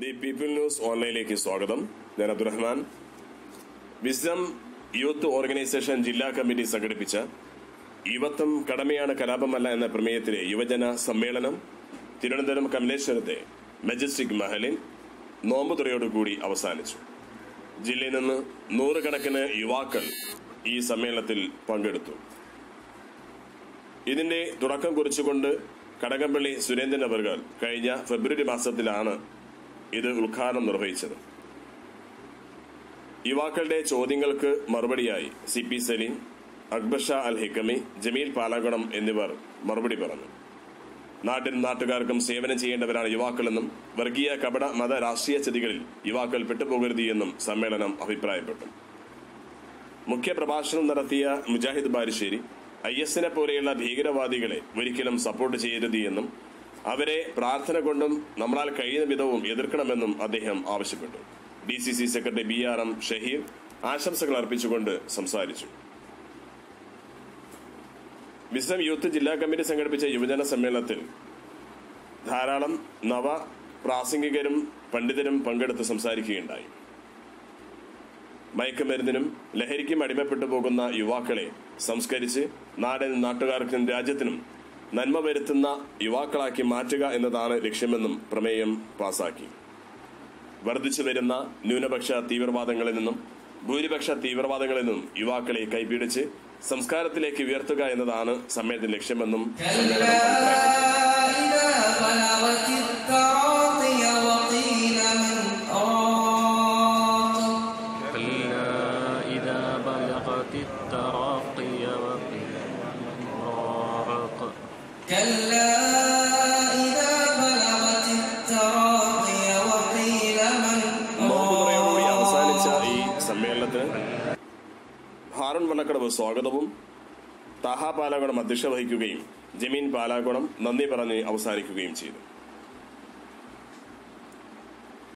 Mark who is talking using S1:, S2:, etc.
S1: The people news ഓൺലൈനിലേക്ക് സ്വാഗതം. ഞാൻ അബ്ദുറഹ്മാൻ. വിസ്ഡം യൂത്ത് ഓർഗനൈസേഷൻ ജില്ലാ കമ്മിറ്റി സംഘടിപ്പിച്ച യുവത്വം കടമയാണ് കലാപമല്ല എന്ന പ്രമേയത്തിലെ യുവജന സമ്മേളനം തിരുവനന്തപുരം കമലേശ്വരത്തെ മജസ്റ്റിക് മഹലിൽ നോമ്പുതുറയോടുകൂടി അവസാനിച്ചു. ജില്ലയിൽ നിന്ന് നൂറുകണക്കിന് യുവാക്കൾ ഈ സമ്മേളനത്തിൽ പങ്കെടുത്തു. ഇതിന്റെ തുടക്കം കുറിച്ചുകൊണ്ട് കടകംപള്ളി സുരേന്ദ്രൻ അവർകൾ കഴിഞ്ഞ ഫെബ്രുവരി മാസത്തിലാണ് ഇത് ഉദ്ഘാടനം നിർവഹിച്ചത്. യുവാക്കളുടെ ചോദ്യങ്ങൾക്ക് മറുപടിയായി സി പി സലീം അക്ബർ ഷാ അൽ ഹിക്കമി ജമീൽ പാലാഗുണം എന്നിവർ മറുപടി പറഞ്ഞു. നാട്ടിനും നാട്ടുകാർക്കും സേവനം ചെയ്യേണ്ടവരാണ് യുവാക്കളെന്നും വർഗീയ കപട മത രാഷ്ട്രീയ ചതികളിൽ യുവാക്കൾ പെട്ടുപോകരുത് എന്നും സമ്മേളനം അഭിപ്രായപ്പെട്ടു. മുഖ്യ പ്രഭാഷണം നടത്തിയ മുജാഹിദ് ബാരിശ്ശേരി ഐ എസിനെ പോലെയുള്ള ഭീകരവാദികളെ ഒരിക്കലും സപ്പോർട്ട് ചെയ്യരുത് എന്നും അവരെ പ്രാർത്ഥന കൊണ്ടും നമ്മളാൽ കഴിയുന്ന വിധവും എതിർക്കണമെന്നും അദ്ദേഹം ആവശ്യപ്പെട്ടു. D C C secretary B R M Shaheer ആശംസകൾ അർപ്പിച്ചുകൊണ്ട് സംസാരിച്ചു. വിസ്ഡം യൂത്ത് ജില്ലാ കമ്മിറ്റി സംഘടിപ്പിച്ച യുവജന സമ്മേളനത്തിൽ ധാരാളം നവ പ്രാസംഗികരും പണ്ഡിതരും പങ്കെടുത്ത് സംസാരിക്കുകയുണ്ടായി. മയക്കുമരുന്നിനും ലഹരിക്കും അടിമപ്പെട്ടു പോകുന്ന യുവാക്കളെ സംസ്കരിച്ച് നാടിനും നാട്ടുകാർക്കും രാജ്യത്തിനും നന്മ വരുത്തുന്ന യുവാക്കളാക്കി മാറ്റുക എന്നതാണ് ലക്ഷ്യമെന്നും പ്രമേയം പാസാക്കി വർദ്ധിച്ചു വരുന്ന ന്യൂനപക്ഷ തീവ്രവാദങ്ങളിൽ നിന്നും ഭൂരിപക്ഷ തീവ്രവാദങ്ങളിൽ നിന്നും യുവാക്കളെ കൈപിടിച്ച് സംസ്കാരത്തിലേക്ക് ഉയർത്തുക എന്നതാണ് സമ്മേളനത്തിന്റെ ലക്ഷ്യമെന്നും സമ്മേളനം
S2: كلا إذا بلغت التراقي
S1: ഹാറൂൺ വണ്ണക്കടവ് സ്വാഗതവും താഹ പാലാകുളം അധ്യക്ഷ വഹിക്കുകയും ജമീൻ പാലാകുളം നന്ദി പറഞ്ഞ് അവസാനിക്കുകയും ചെയ്തു.